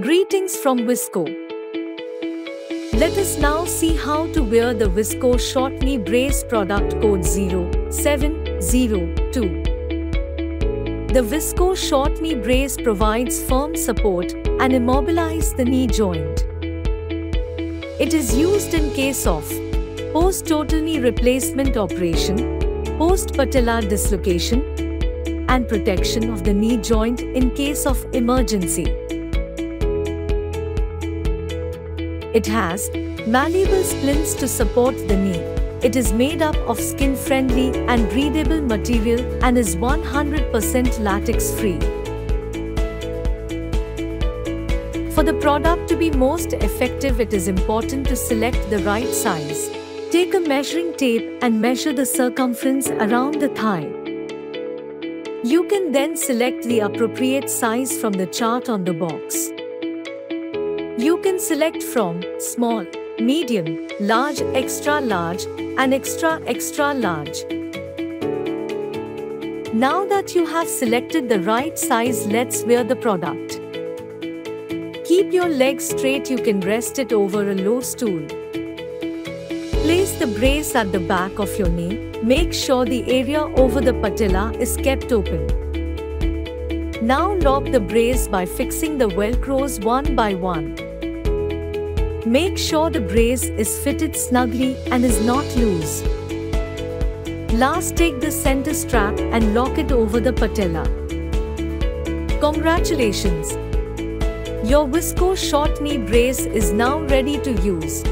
Greetings from Vissco. Let us now see how to wear the Vissco short knee brace product code 0702. The Vissco short knee brace provides firm support and immobilize the knee joint. It is used in case of post-total knee replacement operation, post-patellar dislocation, and protection of the knee joint in case of emergency. It has malleable splints to support the knee. It is made up of skin-friendly and breathable material and is 100% latex-free. For the product to be most effective, it is important to select the right size. Take a measuring tape and measure the circumference around the thigh. You can then select the appropriate size from the chart on the box. You can select from small, medium, large, extra large, and extra extra large. Now that you have selected the right size, let's wear the product. Keep your legs straight, you can rest it over a low stool. Place the brace at the back of your knee. Make sure the area over the patella is kept open. Now lock the brace by fixing the velcros one by one. Make sure the brace is fitted snugly and is not loose. Last take the center strap and lock it over the patella. Congratulations! Your Vissco short knee brace is now ready to use.